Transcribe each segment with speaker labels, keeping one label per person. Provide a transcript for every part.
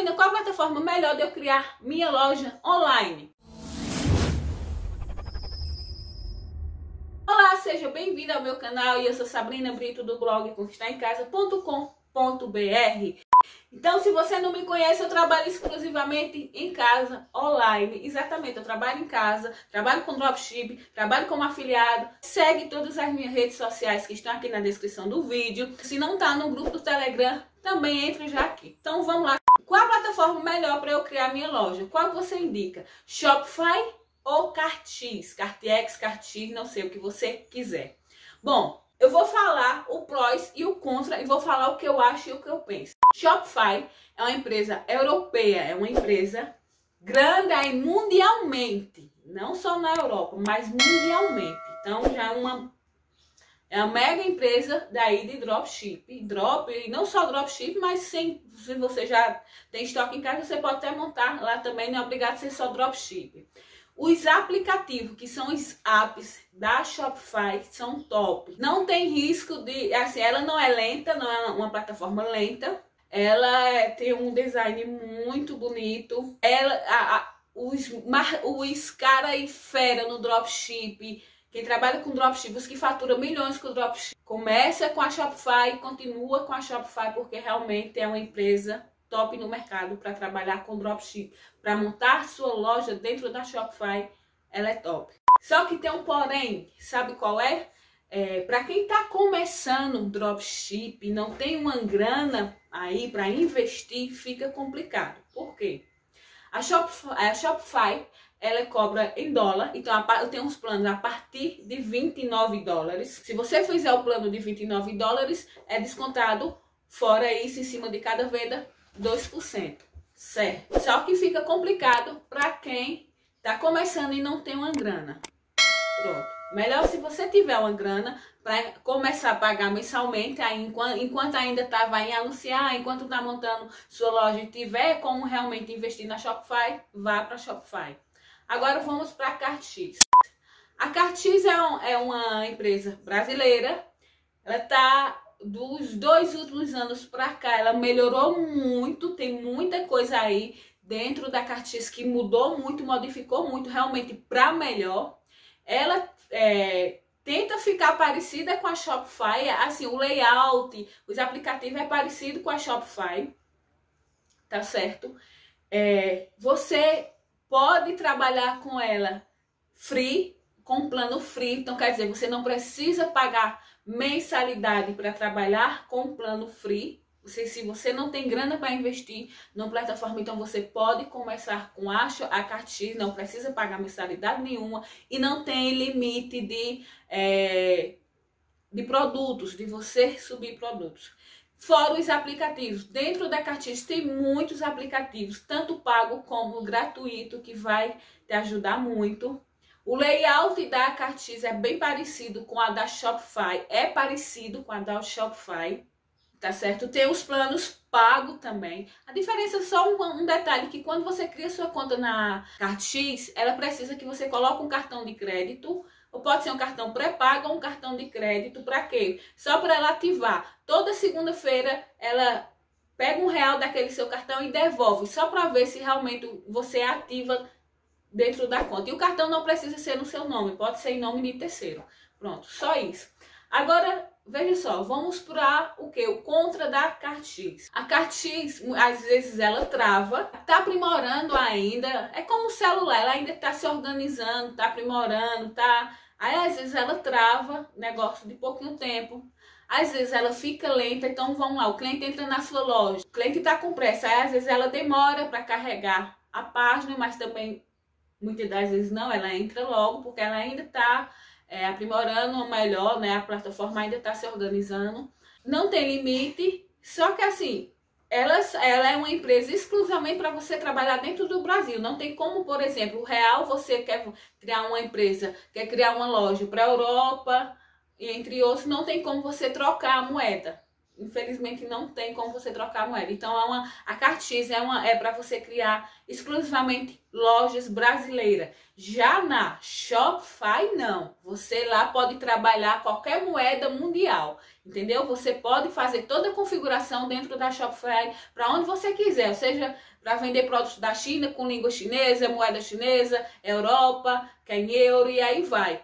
Speaker 1: ainda, qual a plataforma melhor de eu criar minha loja online? Olá, seja bem-vindo ao meu canal e eu sou Sabrina Brito do blog conquistarecasa.com.br. Então, se você não me conhece, eu trabalho exclusivamente em casa, online. Exatamente, eu trabalho em casa, trabalho com dropship, trabalho como afiliado. Segue todas as minhas redes sociais que estão aqui na descrição do vídeo. Se não está no grupo do Telegram, também entre já aqui. Então, vamos lá. Qual a plataforma melhor para eu criar minha loja? Qual você indica? Shopify ou Cartix? Cartix, Cartix, não sei o que você quiser. Bom, eu vou falar o prós e o contra e vou falar o que eu acho e o que eu penso. Shopify é uma empresa europeia, é uma empresa grande aí mundialmente, não só na Europa, mas mundialmente. Então já é uma é uma mega empresa daí de dropship, drop, e não só dropship, mas sem, se você já tem estoque em casa, você pode até montar lá também, não é obrigado a ser só dropship. Os aplicativos, que são os apps da Shopify, são top. Não tem risco de, assim, ela não é lenta, não é uma plataforma lenta. Ela é, tem um design muito bonito. Ela, a, a, os, os cara e fera no dropship, quem trabalha com dropship, os que fatura milhões com dropship, começa com a Shopify continua com a Shopify porque realmente é uma empresa top no mercado para trabalhar com dropship, para montar sua loja dentro da Shopify, ela é top. Só que tem um porém, sabe qual é? é para quem está começando dropship, não tem uma grana aí para investir, fica complicado. Por quê? A Shopify, a Shopify ela cobra em dólar, então eu tenho uns planos a partir de 29 dólares. Se você fizer o plano de 29 dólares, é descontado fora isso em cima de cada venda 2%, certo? Só que fica complicado para quem está começando e não tem uma grana. Pronto. Melhor se você tiver uma grana para começar a pagar mensalmente, aí enquanto, enquanto ainda tá, vai anunciar, enquanto está montando sua loja e tiver como realmente investir na Shopify, vá para Shopify. Agora vamos para a Cartix. A Cartix é, um, é uma empresa brasileira, ela está dos dois últimos anos para cá, ela melhorou muito, tem muita coisa aí dentro da Cartier que mudou muito, modificou muito, realmente para melhor. Ela é, tenta ficar parecida com a Shopify, assim, o layout, os aplicativos é parecido com a Shopify, tá certo? É, você pode trabalhar com ela free, com plano free, então quer dizer, você não precisa pagar mensalidade para trabalhar com plano free. Você, se você não tem grana para investir numa plataforma, então você pode começar com a, a Cartier, não precisa pagar mensalidade nenhuma e não tem limite de, é, de produtos, de você subir produtos. Fora os aplicativos. Dentro da Cartier tem muitos aplicativos, tanto pago como gratuito, que vai te ajudar muito. O layout da Cartiz é bem parecido com a da Shopify, é parecido com a da Shopify, tá certo? Tem os planos pago também. A diferença é só um, um detalhe, que quando você cria sua conta na Cartiz, ela precisa que você coloque um cartão de crédito, ou pode ser um cartão pré-pago ou um cartão de crédito, para quê? Só para ela ativar. Toda segunda-feira ela pega um real daquele seu cartão e devolve, só para ver se realmente você ativa dentro da conta. E o cartão não precisa ser no seu nome, pode ser em nome de terceiro. Pronto, só isso. Agora, veja só, vamos para o que? O contra da Cartix. A Cartix, às vezes ela trava, tá aprimorando ainda. É como o celular, ela ainda está se organizando, tá aprimorando, tá. Aí às vezes ela trava, negócio de pouquinho tempo. Às vezes ela fica lenta, então vamos lá, o cliente entra na sua loja, o cliente está com pressa, aí às vezes ela demora para carregar a página, mas também muitas das vezes não, ela entra logo, porque ela ainda está é, aprimorando melhor, né? A plataforma ainda está se organizando. Não tem limite, só que assim, ela, ela é uma empresa exclusivamente para você trabalhar dentro do Brasil. Não tem como, por exemplo, o Real, você quer criar uma empresa, quer criar uma loja para a Europa, e entre outros, não tem como você trocar a moeda. Infelizmente não tem como você trocar moeda. Então é uma, a Cartiz é, uma, é para você criar exclusivamente lojas brasileiras. Já na Shopify, não. Você lá pode trabalhar qualquer moeda mundial, entendeu? Você pode fazer toda a configuração dentro da Shopify para onde você quiser, seja para vender produtos da China com língua chinesa, moeda chinesa, Europa, que é euro e aí vai.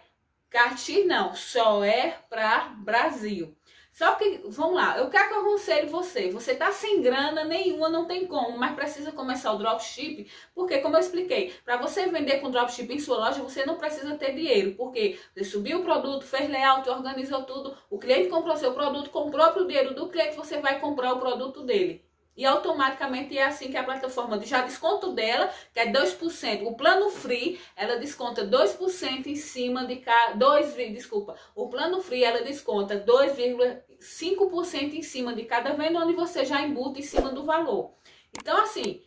Speaker 1: Cartier não, só é para Brasil. Só que, vamos lá, eu quero que eu aconselho você. Você tá sem grana nenhuma, não tem como, mas precisa começar o dropship, porque, como eu expliquei, para você vender com dropship em sua loja, você não precisa ter dinheiro, porque você subiu o produto, fez layout, organizou tudo, o cliente comprou seu produto, com o próprio dinheiro do cliente, você vai comprar o produto dele. E automaticamente é assim que a plataforma já desconto dela, que é 2%. O plano free, ela desconta 2% em cima de cada. 2, desculpa. O plano free, ela desconta 2,5% em cima de cada venda, onde você já embuta em cima do valor. Então, assim,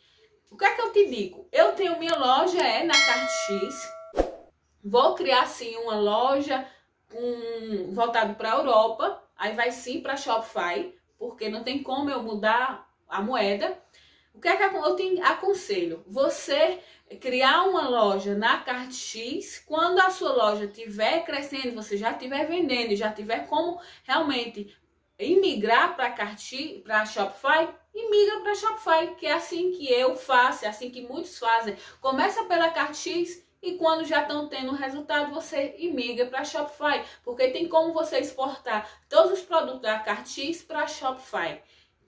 Speaker 1: o que é que eu te digo? Eu tenho minha loja, é na X. Vou criar sim uma loja um, voltado para a Europa. Aí vai sim para Shopify, porque não tem como eu mudar a moeda. O que é que eu te aconselho? Você criar uma loja na Cart X, quando a sua loja estiver crescendo, você já estiver vendendo, já tiver como realmente imigrar para para Shopify, imigra para Shopify, que é assim que eu faço, é assim que muitos fazem. Começa pela Cart X e quando já estão tendo resultado, você imigra para Shopify, porque tem como você exportar todos os produtos da Cart X para Shopify.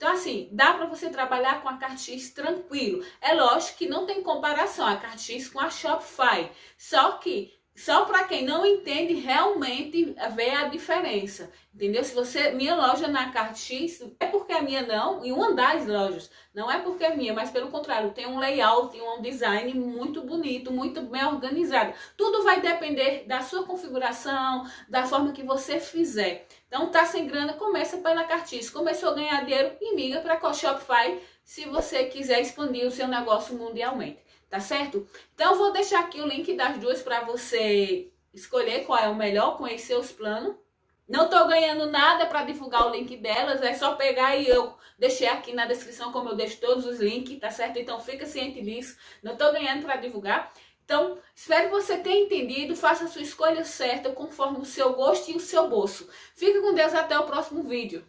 Speaker 1: Então, assim, dá para você trabalhar com a Cartiz tranquilo. É lógico que não tem comparação a Cartiz com a Shopify. Só que só para quem não entende realmente ver a diferença, entendeu? Se você, minha loja na Cartix, é porque a minha não, e uma das lojas, não é porque é minha, mas pelo contrário, tem um layout, tem um design muito bonito, muito bem organizado. Tudo vai depender da sua configuração, da forma que você fizer. Então, tá sem grana, começa pela Cartix. Começou a ganhar dinheiro e miga para a Shopify se você quiser expandir o seu negócio mundialmente tá certo? Então, vou deixar aqui o link das duas para você escolher qual é o melhor, conhecer os planos. Não tô ganhando nada para divulgar o link delas, é só pegar e eu deixei aqui na descrição como eu deixo todos os links, tá certo? Então fica ciente disso, não tô ganhando para divulgar. Então, espero que você tenha entendido, faça a sua escolha certa conforme o seu gosto e o seu bolso. Fica com Deus até o próximo vídeo.